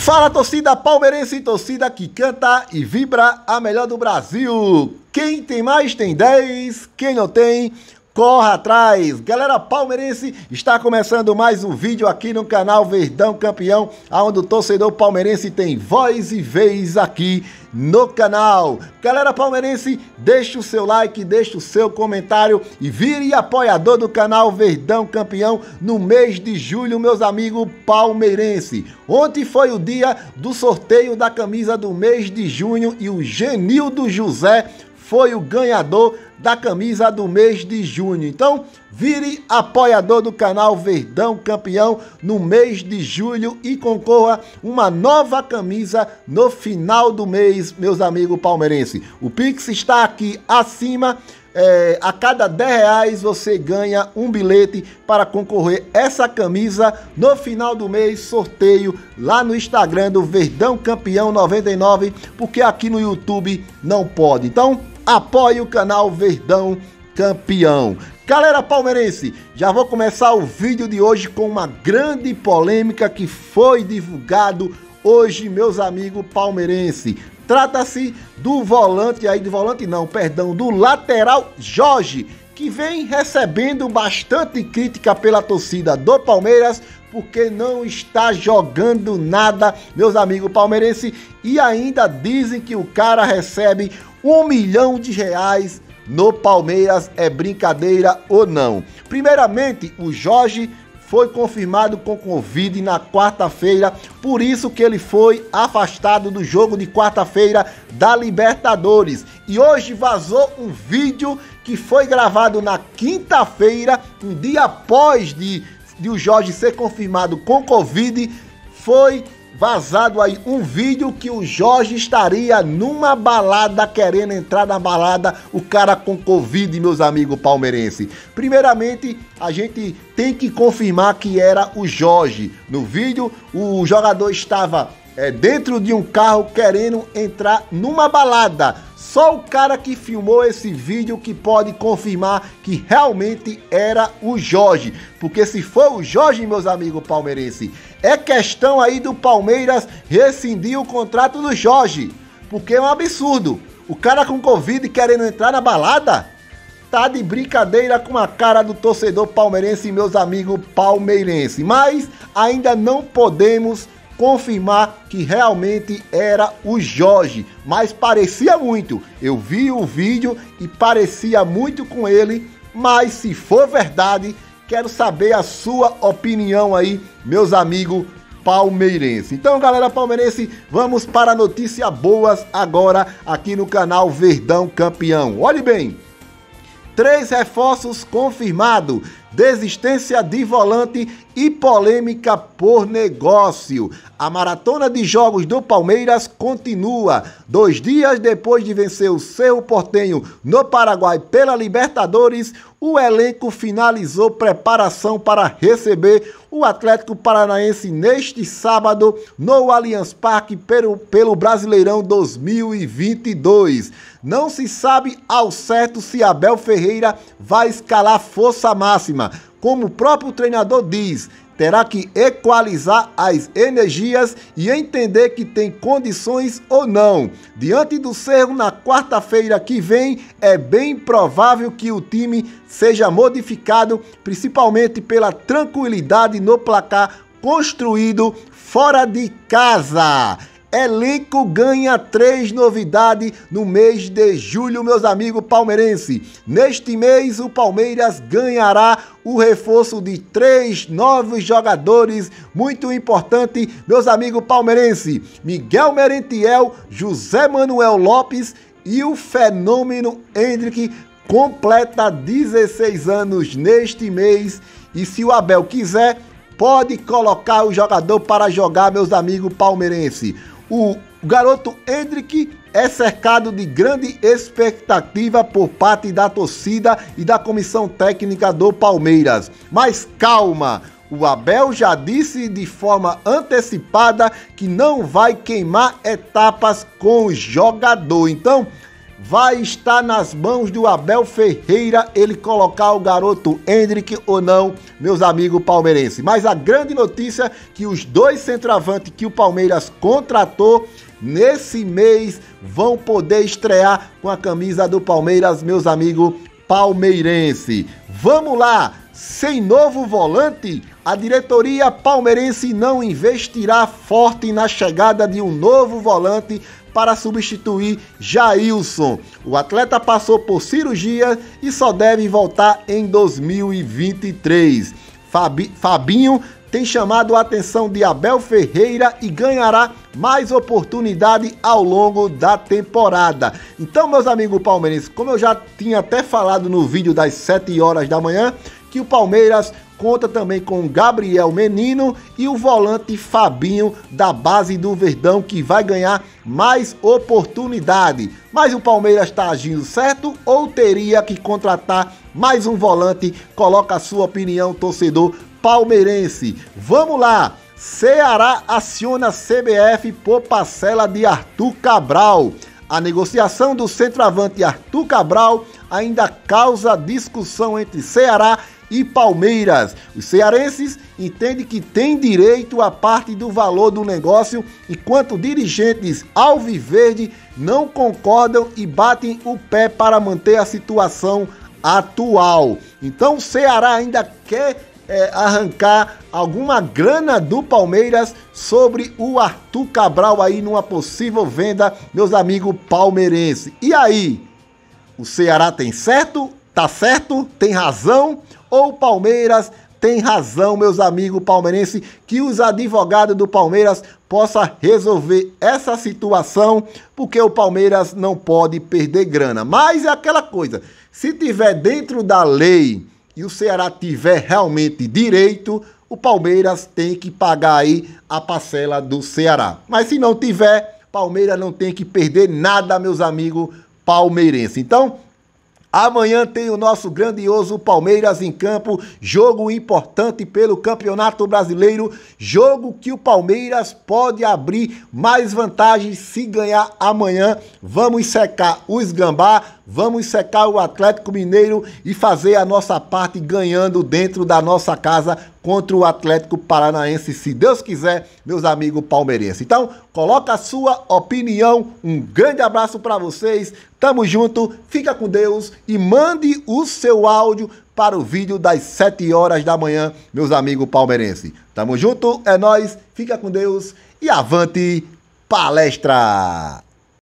Fala torcida palmeirense, torcida que canta e vibra a melhor do Brasil. Quem tem mais tem 10, quem não tem corra atrás. Galera palmeirense, está começando mais um vídeo aqui no canal Verdão Campeão, onde o torcedor palmeirense tem voz e vez aqui no canal. Galera palmeirense, deixa o seu like, deixa o seu comentário e vire apoiador do canal Verdão Campeão no mês de julho, meus amigos palmeirense. Ontem foi o dia do sorteio da camisa do mês de junho e o Genildo José foi o ganhador da camisa do mês de junho. Então, vire apoiador do canal Verdão Campeão no mês de julho e concorra uma nova camisa no final do mês, meus amigos palmeirenses. O Pix está aqui acima. É, a cada 10 reais você ganha um bilhete para concorrer essa camisa no final do mês, sorteio lá no Instagram do Verdão Campeão 99, porque aqui no YouTube não pode. Então, apoie o canal Verdão Campeão. Galera palmeirense, já vou começar o vídeo de hoje com uma grande polêmica que foi divulgado hoje, meus amigos palmeirense. Trata-se do volante aí, do volante não, perdão, do lateral Jorge, que vem recebendo bastante crítica pela torcida do Palmeiras porque não está jogando nada, meus amigos palmeirenses, e ainda dizem que o cara recebe um milhão de reais no Palmeiras. É brincadeira ou não? Primeiramente, o Jorge foi confirmado com Covid na quarta-feira, por isso que ele foi afastado do jogo de quarta-feira da Libertadores. E hoje vazou um vídeo que foi gravado na quinta-feira, um dia após de, de o Jorge ser confirmado com Covid, foi vazado aí um vídeo que o Jorge estaria numa balada querendo entrar na balada, o cara com Covid, meus amigos palmeirenses. Primeiramente, a gente tem que confirmar que era o Jorge. No vídeo, o jogador estava é, dentro de um carro querendo entrar numa balada. Só o cara que filmou esse vídeo que pode confirmar que realmente era o Jorge. Porque se for o Jorge, meus amigos palmeirenses, é questão aí do Palmeiras rescindir o contrato do Jorge. Porque é um absurdo. O cara com Covid querendo entrar na balada tá de brincadeira com a cara do torcedor palmeirense meus amigos palmeirenses. Mas ainda não podemos confirmar que realmente era o Jorge, mas parecia muito. Eu vi o vídeo e parecia muito com ele, mas se for verdade, quero saber a sua opinião aí, meus amigos palmeirense. Então, galera palmeirense, vamos para notícias boas agora aqui no canal Verdão Campeão. Olhe bem, três reforços confirmados desistência de volante e polêmica por negócio. A maratona de jogos do Palmeiras continua. Dois dias depois de vencer o Cerro Portenho no Paraguai pela Libertadores, o elenco finalizou preparação para receber o Atlético Paranaense neste sábado no Allianz Parque pelo, pelo Brasileirão 2022. Não se sabe ao certo se Abel Ferreira vai escalar força máxima. Como o próprio treinador diz, terá que equalizar as energias e entender que tem condições ou não. Diante do Cerro, na quarta-feira que vem, é bem provável que o time seja modificado, principalmente pela tranquilidade no placar construído fora de casa. Elenco ganha três novidades no mês de julho, meus amigos palmeirenses. Neste mês, o Palmeiras ganhará o reforço de três novos jogadores, muito importante, meus amigos palmeirenses. Miguel Merentiel, José Manuel Lopes e o fenômeno Hendrick completa 16 anos neste mês. E se o Abel quiser, pode colocar o jogador para jogar, meus amigos palmeirenses. O garoto Hendrick é cercado de grande expectativa por parte da torcida e da comissão técnica do Palmeiras. Mas calma, o Abel já disse de forma antecipada que não vai queimar etapas com o jogador. Então, vai estar nas mãos do Abel Ferreira ele colocar o garoto Hendrick ou não, meus amigos palmeirenses. Mas a grande notícia é que os dois centroavantes que o Palmeiras contratou nesse mês vão poder estrear com a camisa do Palmeiras, meus amigos palmeirense. Vamos lá, sem novo volante, a diretoria palmeirense não investirá forte na chegada de um novo volante para substituir Jailson. O atleta passou por cirurgia e só deve voltar em 2023. Fabi, Fabinho tem chamado a atenção de Abel Ferreira e ganhará mais oportunidade ao longo da temporada. Então, meus amigos palmeirenses, como eu já tinha até falado no vídeo das 7 horas da manhã, que o Palmeiras conta também com Gabriel Menino e o volante Fabinho da base do Verdão que vai ganhar mais oportunidade. Mas o Palmeiras está agindo certo ou teria que contratar mais um volante? Coloca a sua opinião, torcedor palmeirense. Vamos lá! Ceará aciona CBF por parcela de Arthur Cabral. A negociação do centroavante Arthur Cabral ainda causa discussão entre Ceará e Palmeiras. Os cearenses entendem que tem direito a parte do valor do negócio, enquanto dirigentes alviverde não concordam e batem o pé para manter a situação atual. Então o Ceará ainda quer é, arrancar alguma grana do Palmeiras sobre o Arthur Cabral aí numa possível venda, meus amigos palmeirenses. E aí? O Ceará tem certo? Tá certo? Tem razão? Ou Palmeiras tem razão, meus amigos palmeirenses, que os advogados do Palmeiras possa resolver essa situação, porque o Palmeiras não pode perder grana. Mas é aquela coisa, se tiver dentro da lei e o Ceará tiver realmente direito, o Palmeiras tem que pagar aí a parcela do Ceará. Mas se não tiver, Palmeiras não tem que perder nada, meus amigos palmeirenses. Então, Amanhã tem o nosso grandioso Palmeiras em campo, jogo importante pelo Campeonato Brasileiro, jogo que o Palmeiras pode abrir mais vantagens se ganhar amanhã. Vamos secar os Gambá, vamos secar o Atlético Mineiro e fazer a nossa parte ganhando dentro da nossa casa contra o Atlético Paranaense, se Deus quiser, meus amigos palmeirenses. Então, coloca a sua opinião. Um grande abraço para vocês. Tamo junto. Fica com Deus e mande o seu áudio para o vídeo das 7 horas da manhã, meus amigos palmeirenses. Tamo junto, é nós. Fica com Deus e avante palestra.